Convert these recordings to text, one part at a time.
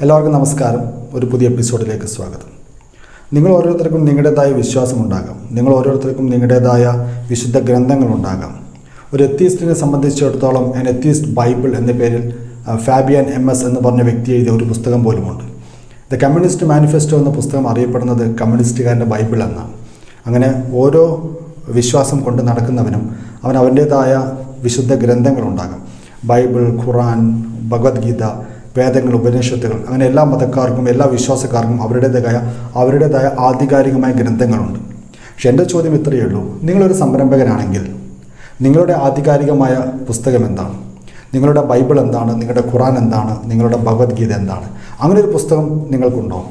എല്ലാവർക്കും നമസ്കാരം. ഒരു പുതിയ എപ്പിസോഡിലേക്ക് സ്വാഗതം. നിങ്ങൾ ഓരോരുത്തർക്കും നിങ്ങളുടേതായ വിശ്വാസമുണ്ടാകാം. നിങ്ങൾ ഓരോരുത്തർക്കും നിങ്ങളുടേതായ വിശുദ്ധ ഗ്രന്ഥങ്ങളുണ്ടാകാം. ഒരു എത്തീസ്റ്റിനെ സംബന്ധിച്ചിടത്തോളം എൻ എത്തീസ്റ്റ് ബൈബിൾ എന്ന പേരിൽ ഫാബിയൻ എം എസ് എന്ന് പറഞ്ഞ വ്യക്തി എഴുതിയ ഒരു പുസ്തകം പോലുമുണ്ട്. ദ കമ്മ്യൂണിസ്റ്റ് മാനിഫെസ്റ്റോ എന്ന പുസ്തകം അറിയപ്പെടുന്നത് കമ്മ്യൂണിസ്റ്റുകാരന്റെ ബൈബിൾ എന്നാണ്. അങ്ങനെ ഓരോ വിശ്വാസം കൊണ്ട് നടക്കുന്നവനും അവൻ അവന്റേതായ വിശുദ്ധ ഗ്രന്ഥങ്ങളുണ്ടാകാം. ബൈബിൾ ഖുറാൻ ഭഗവത്ഗീത വേദങ്ങൾ ഉപനിഷത്തുകൾ അങ്ങനെ എല്ലാ മതക്കാർക്കും എല്ലാ വിശ്വാസക്കാർക്കും അവരുടേതായ അവരുടേതായ ആധികാരികമായ ഗ്രന്ഥങ്ങളുണ്ട്. പക്ഷെ എന്റെ ചോദ്യം ഇത്രയേ ഉള്ളൂ. നിങ്ങളൊരു സംരംഭകനാണെങ്കിൽ നിങ്ങളുടെ ആധികാരികമായ പുസ്തകം എന്താണ്? നിങ്ങളുടെ ബൈബിൾ എന്താണ്? നിങ്ങളുടെ ഖുറാൻ എന്താണ്? നിങ്ങളുടെ ഭഗവത്ഗീത എന്താണ്? അങ്ങനെ ഒരു പുസ്തകം നിങ്ങൾക്കുണ്ടോ?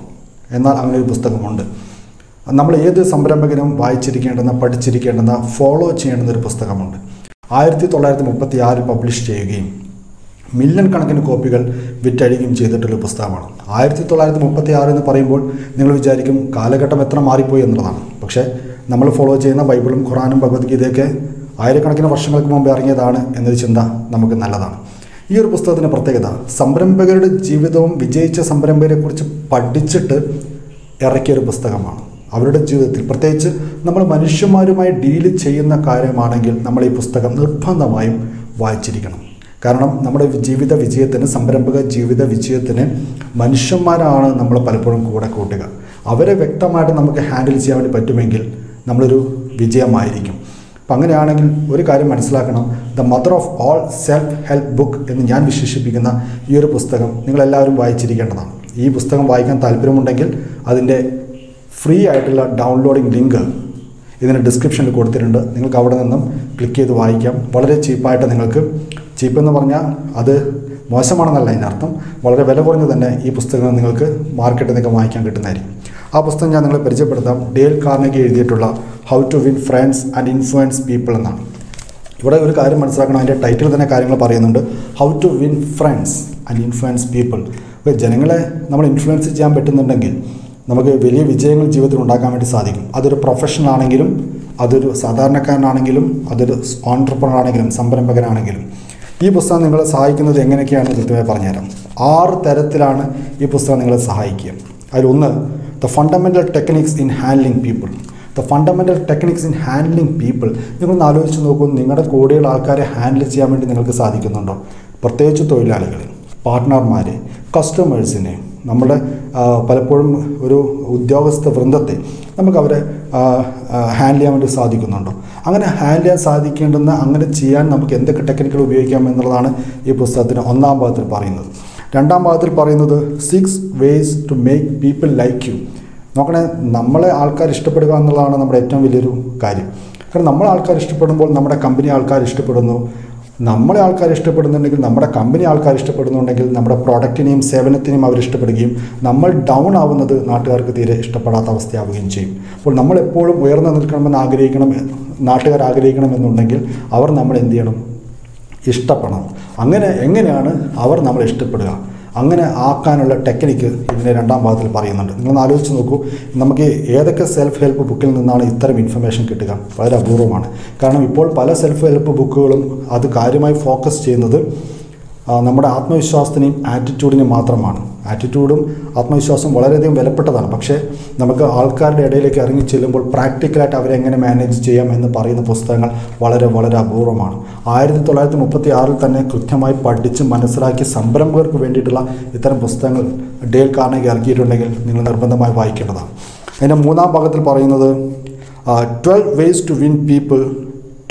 എന്നാൽ അങ്ങനെ ഒരു പുസ്തകമുണ്ട്. നമ്മൾ ഏത് സംരംഭകനും വായിച്ചിരിക്കേണ്ടെന്ന പഠിച്ചിരിക്കേണ്ടെന്ന ഫോളോ ചെയ്യേണ്ടുന്ന ഒരു പുസ്തകമുണ്ട്. ആയിരത്തി തൊള്ളായിരത്തി മുപ്പത്തി ആറിൽ പബ്ലിഷ് ചെയ്യുകയും മില്യൺ കണക്കിന് കോപ്പികൾ വിറ്റഴിക്കുകയും ചെയ്തിട്ടുള്ള പുസ്തകമാണ്. ആയിരത്തി തൊള്ളായിരത്തി മുപ്പത്തി ആറ് എന്ന് പറയുമ്പോൾ നിങ്ങൾ വിചാരിക്കും കാലഘട്ടം എത്ര മാറിപ്പോയി എന്നുള്ളതാണ്. പക്ഷേ നമ്മൾ ഫോളോ ചെയ്യുന്ന ബൈബിളും ഖുറാനും ഭഗവത്ഗീതയൊക്കെ ആയിരക്കണക്കിന് വർഷങ്ങൾക്ക് മുമ്പ് ഇറങ്ങിയതാണ് എന്നൊരു ചിന്ത നമുക്ക് നല്ലതാണ്. ഈ ഒരു പുസ്തകത്തിന്റെ പ്രത്യേകത സംരംഭകരുടെ ജീവിതവും വിജയിച്ച സംരംഭകരെക്കുറിച്ച് പഠിച്ചിട്ട് ഇറക്കിയ ഒരു പുസ്തകമാണ്. അവരുടെ ജീവിതത്തിൽ പ്രത്യേകിച്ച് നമ്മൾ മനുഷ്യന്മാരുമായി ഡീൽ ചെയ്യുന്ന കാര്യമാണെങ്കിൽ നമ്മൾ ഈ പുസ്തകം നിർബന്ധമായും വായിച്ചിരിക്കണം. കാരണം നമ്മുടെ ജീവിത വിജയത്തിന് സംരംഭക ജീവിത വിജയത്തിന് മനുഷ്യന്മാരാണ് നമ്മൾ പലപ്പോഴും കൂടെ കൂട്ടുക. അവരെ വ്യക്തമായിട്ട് നമുക്ക് ഹാൻഡിൽ ചെയ്യാൻ വേണ്ടി പറ്റുമെങ്കിൽ നമ്മളൊരു വിജയമായിരിക്കും. അപ്പം അങ്ങനെയാണെങ്കിൽ ഒരു കാര്യം മനസ്സിലാക്കണം. The mother of all self help book എന്ന് ഞാൻ വിശേഷിപ്പിക്കുന്ന ഈ ഒരു പുസ്തകം നിങ്ങളെല്ലാവരും വായിച്ചിരിക്കേണ്ടതാണ്. ഈ പുസ്തകം വായിക്കാൻ താല്പര്യമുണ്ടെങ്കിൽ അതിന്റെ ഫ്രീ ആയിട്ടുള്ള ഡൗൺലോഡിംഗ് ലിങ്ക് ഇതിന് ഡിസ്ക്രിപ്ഷനിൽ കൊടുത്തിട്ടുണ്ട്. നിങ്ങൾക്ക് അവിടെ നിന്നും ക്ലിക്ക് ചെയ്ത് വായിക്കാം. വളരെ ചീപ്പായിട്ട് നിങ്ങൾക്ക് ചീപ്പ് എന്ന് പറഞ്ഞാൽ അത് മോശമാണെന്നല്ല അതിന്റെ അർത്ഥം വളരെ വില കുറഞ്ഞ് തന്നെ ഈ പുസ്തകം നിങ്ങൾക്ക് മാർക്കറ്റിൽ നിന്നൊക്കെ വാങ്ങിക്കാൻ കിട്ടുന്നതായിരിക്കും. ആ പുസ്തകം ഞാൻ നിങ്ങളെ പരിചയപ്പെടുത്താം. ഡേൽ കാർണഗി എഴുതിയിട്ടുള്ള how to win friends and influence people എന്നാണ്. ഇവിടെ ഒരു കാര്യം മനസ്സിലാക്കണം. അതിന്റെ ടൈറ്റിൽ തന്നെ കാര്യങ്ങൾ പറയുന്നുണ്ട്. How to win friends and influence people അപ്പോൾ ജനങ്ങളെ നമ്മൾ ഇൻഫ്ലുവൻസ് ചെയ്യാൻ പറ്റുന്നുണ്ടെങ്കിൽ നമുക്ക് വലിയ വിജയങ്ങൾ ജീവിതത്തിൽ ഉണ്ടാക്കാൻ വേണ്ടി സാധിക്കും. അതൊരു പ്രൊഫഷണൽ ആണെങ്കിലും അതൊരു സാധാരണക്കാരനാണെങ്കിലും അതൊരു ഓൺട്രപ്രണറാണെങ്കിലും സംരംഭകനാണെങ്കിലും ഈ പുസ്തകം നിങ്ങളെ സഹായിക്കുന്നത് എങ്ങനെയൊക്കെയാണെന്ന് കൃത്യമായി പറഞ്ഞുതരാം. ആറ് തരത്തിലാണ് ഈ പുസ്തകം നിങ്ങളെ സഹായിക്കുക. അതിലൊന്ന് the fundamental techniques in handling people the fundamental techniques in handling people നിങ്ങളൊന്ന് ആലോചിച്ച് നോക്കൂ നിങ്ങളുടെ കൂടെയുള്ള ആൾക്കാരെ ഹാൻഡിൽ ചെയ്യാൻ വേണ്ടി നിങ്ങൾക്ക് സാധിക്കുന്നുണ്ടോ? പ്രത്യേകിച്ച് തൊഴിലാളികൾ പാർട്ട്ണർമാരെ കസ്റ്റമേഴ്സിനെ നമ്മുടെ പലപ്പോഴും ഒരു ഉദ്യോഗസ്ഥ വൃന്ദത്തെ നമുക്ക് അവരെ ഹാൻഡിൽ ചെയ്യാൻ വേണ്ടി സാധിക്കുന്നുണ്ടോ. അങ്ങനെ ഹാൻഡിൽ ചെയ്യാൻ സാധിക്കേണ്ടുന്ന അങ്ങനെ ചെയ്യാൻ നമുക്ക് എന്തൊക്കെ ടെക്നിക്കുകൾ ഉപയോഗിക്കാം എന്നുള്ളതാണ് ഈ പുസ്തകത്തിന് ഒന്നാം ഭാഗത്തിൽ പറയുന്നത്. രണ്ടാം ഭാഗത്തിൽ പറയുന്നത് six ways to make people like you നോക്കണേ നമ്മളെ ആൾക്കാർ ഇഷ്ടപ്പെടുക എന്നുള്ളതാണ് നമ്മുടെ ഏറ്റവും വലിയൊരു കാര്യം. കാരണം നമ്മൾ ആൾക്കാർ ഇഷ്ടപ്പെടുമ്പോൾ നമ്മുടെ കമ്പനി ആൾക്കാർ ഇഷ്ടപ്പെടുന്നു. നമ്മളെ ആൾക്കാർ ഇഷ്ടപ്പെടുന്നുണ്ടെങ്കിൽ നമ്മുടെ കമ്പനി ആൾക്കാർ ഇഷ്ടപ്പെടുന്നുണ്ടെങ്കിൽ നമ്മുടെ പ്രോഡക്റ്റിനെയും സേവനത്തിനെയും അവർ ഇഷ്ടപ്പെടുകയും നമ്മൾ ഡൗൺ ആവുന്നത് നാട്ടുകാർക്ക് തീരെ ഇഷ്ടപ്പെടാത്ത അവസ്ഥയാവുകയും ചെയ്യും. അപ്പോൾ നമ്മൾ എപ്പോഴും ഉയർന്നു നിൽക്കണമെന്ന് ആഗ്രഹിക്കണം നാട്ടുകാർ ആഗ്രഹിക്കണമെന്നുണ്ടെങ്കിൽ അവർ നമ്മൾ എന്ത് ചെയ്യണം? ഇഷ്ടപ്പെടണം. അങ്ങനെ എങ്ങനെയാണ് അവർ നമ്മളെ ഇഷ്ടപ്പെടുക? അങ്ങനെ ആക്കാനുള്ള ടെക്നിക്ക് ഇതിന്റെ രണ്ടാം ഭാഗത്തിൽ പറയുന്നുണ്ട്. നിങ്ങളൊന്ന് ആലോചിച്ച് നോക്കൂ. നമുക്ക് ഏതൊക്കെ സെൽഫ് ഹെൽപ്പ് ബുക്കിൽ നിന്നാണ് ഇത്തരം ഇൻഫർമേഷൻ കിട്ടുക? വളരെ അപൂർവമാണ്. കാരണം ഇപ്പോൾ പല സെൽഫ് ഹെൽപ്പ് ബുക്കുകളും അത് കാര്യമായി ഫോക്കസ് ചെയ്യുന്നത് നമ്മുടെ ആത്മവിശ്വാസത്തിനെയും ആറ്റിറ്റ്യൂഡിനെയും മാത്രമാണ്. ആറ്റിറ്റ്യൂഡും ആത്മവിശ്വാസവും വളരെയധികം വിലപ്പെട്ടതാണ്. പക്ഷേ നമുക്ക് ആൾക്കാരുടെ ഇടയിലേക്ക് ഇറങ്ങി ചെല്ലുമ്പോൾ പ്രാക്ടിക്കലായിട്ട് അവരെ എങ്ങനെ മാനേജ് ചെയ്യാം എന്ന് പറയുന്ന പുസ്തകങ്ങൾ വളരെ വളരെ അപൂർവമാണ്. ആയിരത്തി തൊള്ളായിരത്തി മുപ്പത്തി ആറിൽ തന്നെ കൃത്യമായി പഠിച്ച് മനസ്സിലാക്കി സംരംഭകർക്ക് വേണ്ടിയിട്ടുള്ള ഇത്തരം പുസ്തകങ്ങൾ ഡേൽ കാർണേക്ക് ഇറക്കിയിട്ടുണ്ടെങ്കിൽ നിങ്ങൾ നിർബന്ധമായി വായിക്കേണ്ടതാണ്. അതിന്റെ മൂന്നാം ഭാഗത്തിൽ പറയുന്നത് twelve ways to win people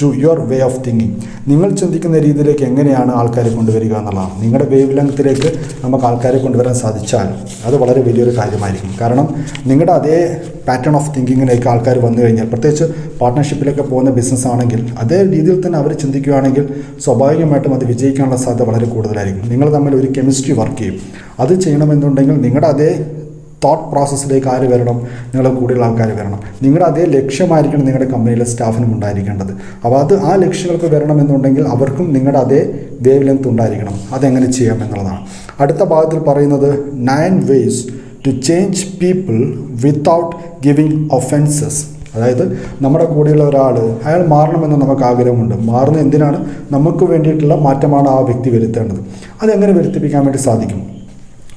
to your way of thinking നിങ്ങൾ ചിന്തിക്കുന്ന രീതിയിലേക്ക് എങ്ങനെയാണ് ആൾക്കാരെ കൊണ്ടുവരിക എന്നുള്ളതാണ്. നിങ്ങളുടെ വേവ് ലെങ്ത്തിലേക്ക് നമുക്ക് ആൾക്കാരെ കൊണ്ടുവരാൻ സാധിച്ചാൽ അത് വളരെ വലിയൊരു കാര്യമായിരിക്കും. കാരണം നിങ്ങളുടെ അതേ പാറ്റേൺ ഓഫ് തിങ്കിങ്ങിലേക്ക് ആൾക്കാർ വന്നു കഴിഞ്ഞാൽ പ്രത്യേകിച്ച് പാർട്ട്ണർഷിപ്പിലൊക്കെ പോകുന്ന ബിസിനസ് ആണെങ്കിൽ അതേ രീതിയിൽ തന്നെ അവർ ചിന്തിക്കുകയാണെങ്കിൽ സ്വാഭാവികമായിട്ടും അത് വിജയിക്കാനുള്ള സാധ്യത വളരെ കൂടുതലായിരിക്കും. നിങ്ങൾ തമ്മിൽ ഒരു കെമിസ്ട്രി വർക്ക് ചെയ്യും. അത് ചെയ്യണമെന്നുണ്ടെങ്കിൽ നിങ്ങളുടെ അതേ തോട്ട് പ്രോസസ്സിലേക്ക് ആര് വരണം? നിങ്ങളുടെ കൂടെയുള്ള ആൾക്കാർ വരണം. നിങ്ങളുടെ അതേ ലക്ഷ്യമായിരിക്കണം നിങ്ങളുടെ കമ്പനിയിലെ സ്റ്റാഫിനും ഉണ്ടായിരിക്കേണ്ടത്. അപ്പോൾ അത് ആ ലക്ഷ്യങ്ങൾക്ക് വരണമെന്നുണ്ടെങ്കിൽ അവർക്കും നിങ്ങളുടെ അതേ വേവ് ലെങ്ത് ഉണ്ടായിരിക്കണം. അതെങ്ങനെ ചെയ്യാം എന്നുള്ളതാണ്. അടുത്ത ഭാഗത്തിൽ പറയുന്നത് nine ways to change people without giving offenses അതായത് നമ്മുടെ കൂടെയുള്ള ഒരാൾ അയാൾ മാറണമെന്ന് നമുക്ക് ആഗ്രഹമുണ്ട്. മാറുന്ന എന്തിനാണ്? നമുക്ക് വേണ്ടിയിട്ടുള്ള മാറ്റമാണ് ആ വ്യക്തി വരുത്തേണ്ടത്. അതെങ്ങനെ വരുത്തിപ്പിക്കാൻ വേണ്ടി സാധിക്കും?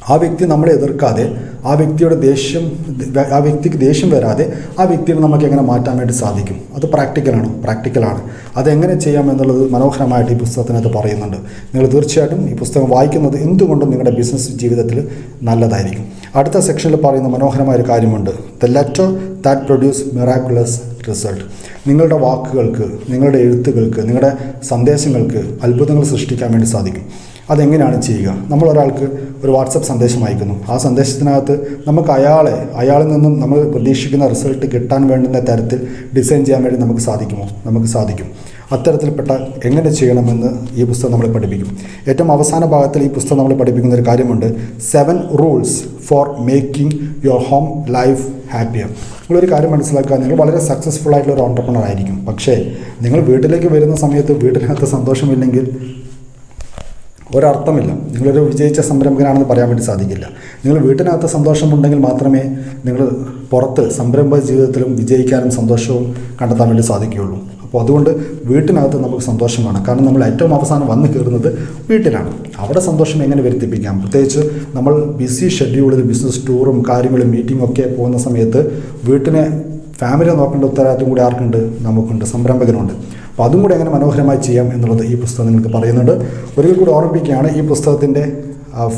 ആ വ്യക്തി നമ്മളെ എതിർക്കാതെ ആ വ്യക്തിയുടെ ദേഷ്യം ആ വ്യക്തിക്ക് ദേഷ്യം വരാതെ ആ വ്യക്തിയെ നമുക്ക് എങ്ങനെ മാറ്റാൻ വേണ്ടി സാധിക്കും? അത് പ്രാക്ടിക്കലാണ് പ്രാക്ടിക്കലാണ് അതെങ്ങനെ ചെയ്യാം എന്നുള്ളത് മനോഹരമായിട്ട് ഈ പുസ്തകത്തിനകത്ത് പറയുന്നുണ്ട്. നിങ്ങൾ തീർച്ചയായിട്ടും ഈ പുസ്തകം വായിക്കുന്നത് എന്തുകൊണ്ടും നിങ്ങളുടെ ബിസിനസ് ജീവിതത്തിൽ നല്ലതായിരിക്കും. അടുത്ത സെക്ഷനിൽ പറയുന്ന മനോഹരമായ ഒരു കാര്യമുണ്ട്. The letter that produce miraculous result നിങ്ങളുടെ വാക്കുകൾക്ക് നിങ്ങളുടെ എഴുത്തുകൾക്ക് നിങ്ങളുടെ സന്ദേശങ്ങൾക്ക് അത്ഭുതങ്ങൾ സൃഷ്ടിക്കാൻ വേണ്ടി സാധിക്കും. അതെങ്ങനെയാണ് ചെയ്യുക? നമ്മൾ ഒരാൾക്ക് ഒരു വാട്സപ്പ് സന്ദേശം അയക്കുന്നു. ആ സന്ദേശത്തിനകത്ത് നമുക്ക് അയാളെ അയാളിൽ നിന്നും നമ്മൾ പ്രതീക്ഷിക്കുന്ന റിസൾട്ട് കിട്ടാൻ വേണ്ടുന്ന തരത്തിൽ ഡിസൈൻ ചെയ്യാൻ വേണ്ടി നമുക്ക് സാധിക്കുമോ? നമുക്ക് സാധിക്കും. അത്തരത്തിൽപ്പെട്ട എങ്ങനെ ചെയ്യണമെന്ന് ഈ പുസ്തകം നമ്മളെ പഠിപ്പിക്കും. ഏറ്റവും അവസാന ഭാഗത്തിൽ ഈ പുസ്തകം നമ്മളെ പഠിപ്പിക്കുന്ന ഒരു കാര്യമുണ്ട്. Seven rules for making your home life happier നിങ്ങളൊരു കാര്യം മനസ്സിലാക്കുക. നിങ്ങൾ വളരെ സക്സസ്ഫുൾ ആയിട്ടുള്ള ഒരു ഓണ്ടർപ്രണർ ആയിരിക്കും. പക്ഷേ നിങ്ങൾ വീട്ടിലേക്ക് വരുന്ന സമയത്ത് വീട്ടിനകത്ത് സന്തോഷമില്ലെങ്കിൽ ഒരർത്ഥമില്ല. നിങ്ങളൊരു വിജയിച്ച സംരംഭകനാണെന്ന് പറയാൻ വേണ്ടി സാധിക്കില്ല. നിങ്ങൾ വീട്ടിനകത്ത് സന്തോഷമുണ്ടെങ്കിൽ മാത്രമേ നിങ്ങൾ പുറത്ത് സംരംഭ ജീവിതത്തിലും വിജയിക്കാനും സന്തോഷവും കണ്ടെത്താൻ വേണ്ടി സാധിക്കുകയുള്ളൂ. അപ്പോൾ അതുകൊണ്ട് വീട്ടിനകത്ത് നമുക്ക് സന്തോഷമാണ് കാരണം നമ്മൾ ഏറ്റവും അവസാനം വന്ന് കയറുന്നത് വീട്ടിലാണ്. അവിടെ സന്തോഷം എങ്ങനെ വരുത്തിപ്പിക്കാം? പ്രത്യേകിച്ച് നമ്മൾ ബിസി ഷെഡ്യൂളിൽ ബിസിനസ് ടൂറും കാര്യങ്ങളും മീറ്റിംഗും ഒക്കെ പോകുന്ന സമയത്ത് വീട്ടിനെ ഫാമിലിയെ നോക്കേണ്ട ഉത്തരവാദിത്വം കൂടി ആർക്കുണ്ട്? നമുക്കുണ്ട്. സംരംഭകനുണ്ട്. അപ്പോൾ അതും കൂടി എങ്ങനെ മനോഹരമായി ചെയ്യാം എന്നുള്ളത് ഈ പുസ്തകം നിങ്ങൾക്ക് പറയുന്നുണ്ട്. ഒരിക്കൽ കൂടി ഓർമ്മിപ്പിക്കുകയാണ് ഈ പുസ്തകത്തിന്റെ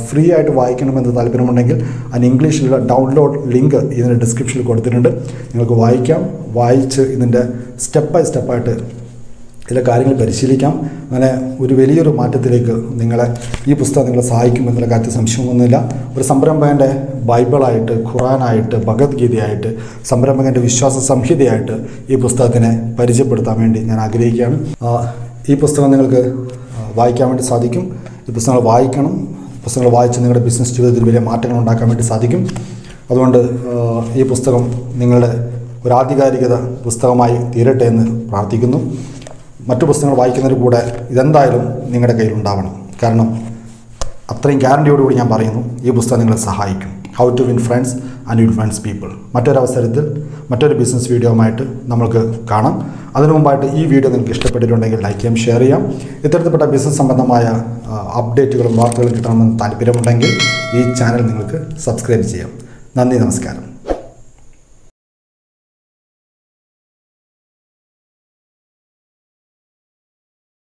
ഫ്രീ ആയിട്ട് വായിക്കണമെന്ന് താല്പര്യമുണ്ടെങ്കിൽ അതിന് ഇംഗ്ലീഷിലുള്ള ഡൗൺലോഡ് ലിങ്ക് ഇതിന്റെ ഡിസ്ക്രിപ്ഷനിൽ കൊടുത്തിട്ടുണ്ട്. നിങ്ങൾക്ക് വായിക്കാം വായിച്ച് ഇതിന്റെ സ്റ്റെപ്പ് ബൈ സ്റ്റെപ്പായിട്ട് ഇതിലെ കാര്യങ്ങൾ പരിശീലിക്കാം. അങ്ങനെ ഒരു വലിയൊരു മാറ്റത്തിലേക്ക് നിങ്ങളെ ഈ പുസ്തകം നിങ്ങളെ സഹായിക്കുമെന്നുള്ള കാര്യത്തിൽ സംശയമൊന്നുമില്ല ഒരു സംരംഭകന്റെ ബൈബിളായിട്ട് ഖുറാനായിട്ട് ഭഗവത്ഗീതയായിട്ട് സംരംഭകന്റെ വിശ്വാസ സംഹിതയായിട്ട് ഈ പുസ്തകത്തിനെ പരിചയപ്പെടുത്താൻ വേണ്ടി ഞാൻ ആഗ്രഹിക്കുകയാണ്. ഈ പുസ്തകം നിങ്ങൾക്ക് വായിക്കാൻ വേണ്ടി സാധിക്കും. ഈ പുസ്തകങ്ങൾ വായിക്കണം. പുസ്തകങ്ങൾ വായിച്ച് നിങ്ങളുടെ ബിസിനസ് ജീവിതത്തിൽ വലിയ മാറ്റങ്ങൾ ഉണ്ടാക്കാൻ വേണ്ടി സാധിക്കും. അതുകൊണ്ട് ഈ പുസ്തകം നിങ്ങളുടെ ഒരു ആധികാരികത പുസ്തകമായി തീരട്ടെ എന്ന് പ്രാർത്ഥിക്കുന്നു. മറ്റു പുസ്തകങ്ങൾ വായിക്കുന്നതിന് കൂടെ ഇതെന്തായാലും നിങ്ങളുടെ കയ്യിലുണ്ടാവണം. കാരണം അത്രയും ഗ്യാരണ്ടിയോടുകൂടി ഞാൻ പറയുന്നു ഈ പുസ്തകം നിങ്ങളെ സഹായിക്കും. How to win friends and influence people മറ്റൊരവസരത്തിൽ മറ്റൊരു ബിസിനസ് വീഡിയോയുമായിട്ട് നമുക്ക് കാണാം. അതിനു മുമ്പായിട്ട് ഈ വീഡിയോ നിങ്ങൾക്ക് ഇഷ്ടപ്പെട്ടിട്ടുണ്ടെങ്കിൽ ലൈക്ക് ചെയ്യാം ഷെയർ ചെയ്യാം. ഇത്തരത്തിൽപ്പെട്ട ബിസിനസ് സംബന്ധമായ അപ്ഡേറ്റുകളും വാർത്തകളും കിട്ടണമെന്ന് താല്പര്യമുണ്ടെങ്കിൽ ഈ ചാനൽ നിങ്ങൾക്ക് സബ്സ്ക്രൈബ് ചെയ്യാം. നന്ദി നമസ്കാരം.